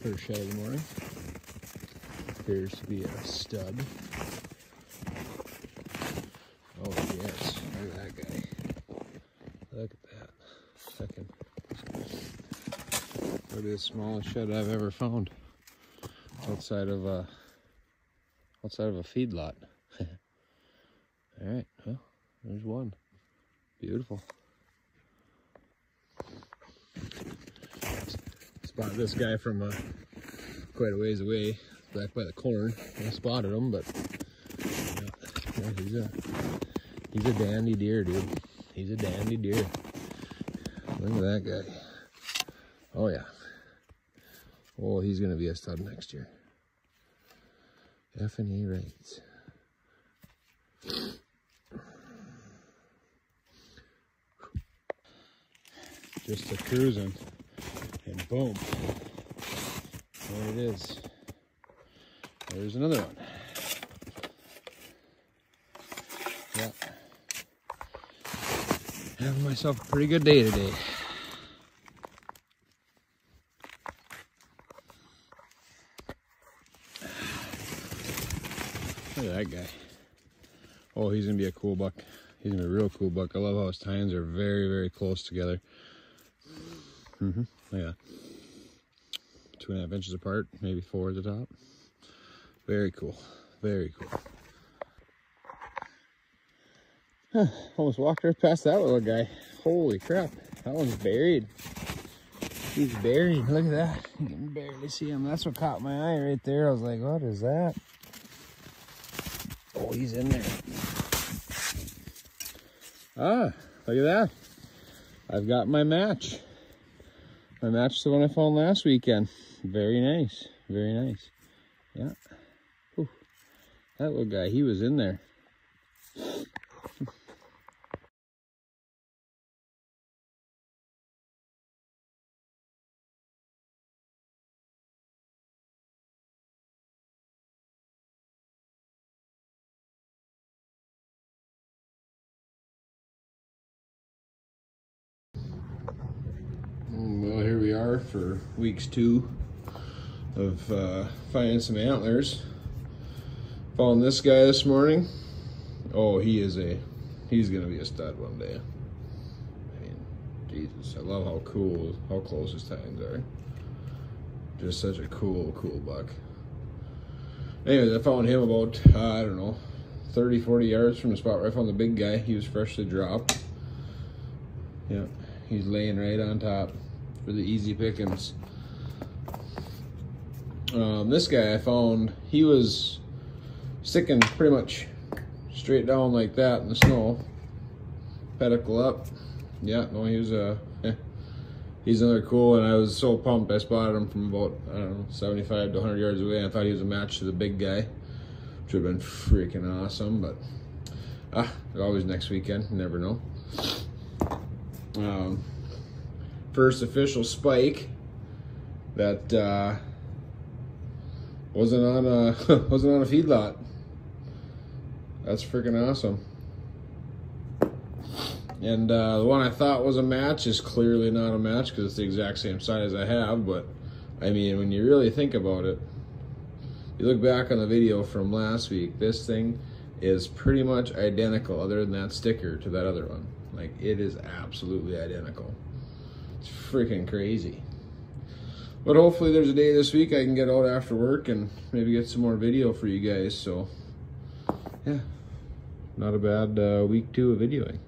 First shot of the morning. Appears to be a stud. Oh yes, look at that guy. Look at that. Second. Probably the smallest shed I've ever found. Outside of a outside of a feedlot. Alright, well, there's one. Beautiful. Spotted this guy from uh, quite a ways away, back by the corn. I spotted him, but he's a he's a dandy deer, dude. He's a dandy deer. Look at that guy. Oh yeah. Oh, he's gonna be a stud next year. F and E rates. Just a cruising, and boom, there it is. There's another one. Yeah. Having myself a pretty good day today. Look at that guy. Oh, he's gonna be a cool buck. He's gonna be a real cool buck. I love how his tines are very, very close together. Mm-hmm. Yeah. Two and a half inches apart, maybe four at the top. Very cool. Very cool. Huh, almost walked right past that little guy. Holy crap. That one's buried. He's buried. Look at that. You can barely see him. That's what caught my eye right there. I was like, what is that? Oh, he's in there. Ah, look at that. I've got my match. My match the one I found last weekend. Very nice. Very nice. Yeah. Whew. That little guy, he was in there. For weeks two of uh, finding some antlers. Found this guy this morning. Oh, he is a, he's gonna be a stud one day. I mean, Jesus, I love how cool, how close his tines are. Just such a cool, cool buck. Anyways, I found him about, uh, I don't know, 30, 40 yards from the spot where I found the big guy. He was freshly dropped. Yeah, he's laying right on top for the easy pickings. Um, this guy I found, he was sticking pretty much straight down like that in the snow. Pedicle up. Yeah, no, he was a, uh, he's another cool, and I was so pumped. I spotted him from about, I don't know, 75 to 100 yards away. I thought he was a match to the big guy, which would have been freaking awesome, but ah, always next weekend, never know. Um, first official spike that uh, wasn't on a wasn't on a feedlot. That's freaking awesome. And uh, the one I thought was a match is clearly not a match because it's the exact same size I have. But I mean, when you really think about it, you look back on the video from last week. This thing is pretty much identical, other than that sticker, to that other one. Like it is absolutely identical. It's freaking crazy. But hopefully there's a day this week I can get out after work and maybe get some more video for you guys. So yeah, not a bad uh, week two of videoing.